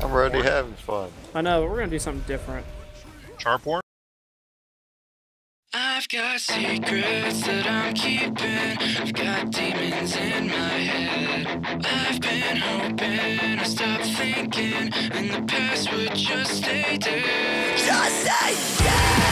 I'm already having fun. I know, but we're gonna do something different. Char porn? I've got secrets that I'm keeping. I've got demons in my head. I've been hoping to stop thinking, and the past would just stay dead. Just stay dead.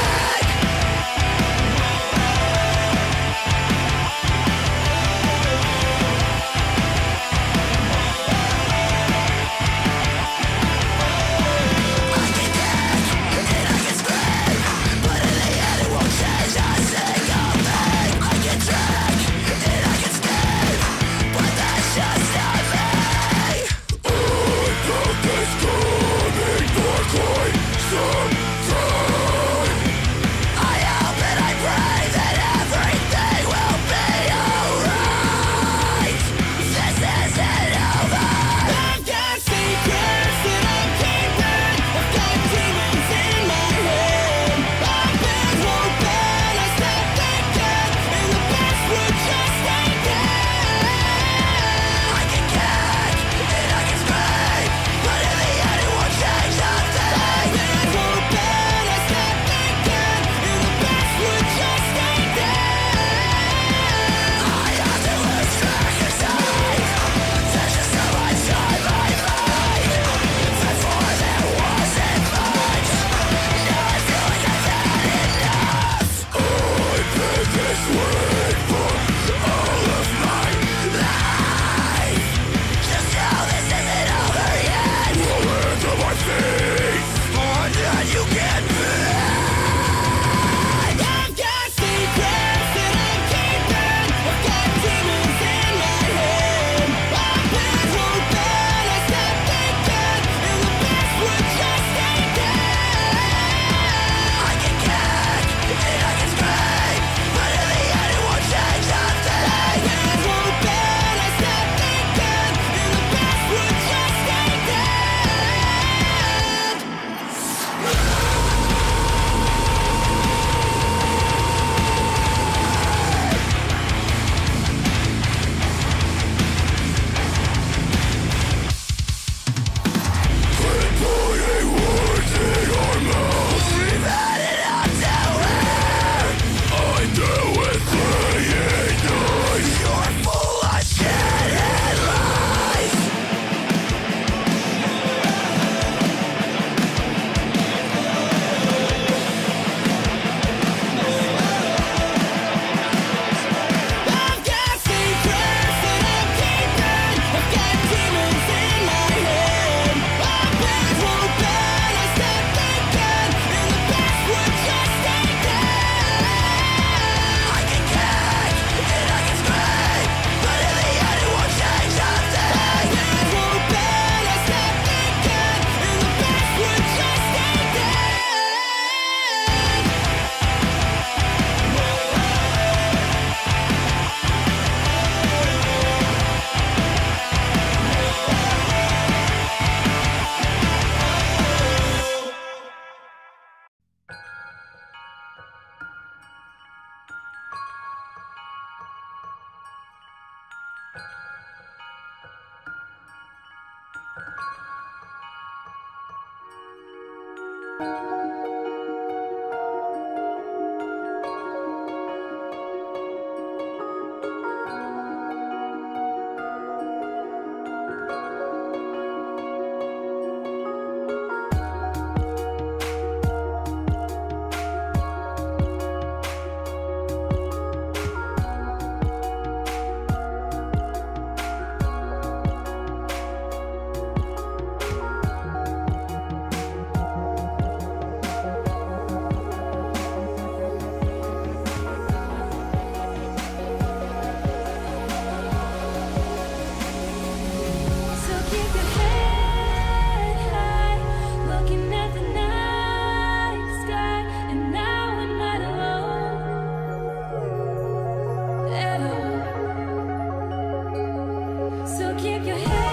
keep your head